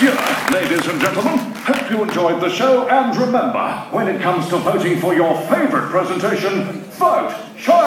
Dear ladies and gentlemen. Hope you enjoyed the show, and remember, when it comes to voting for your favourite presentation, vote shine.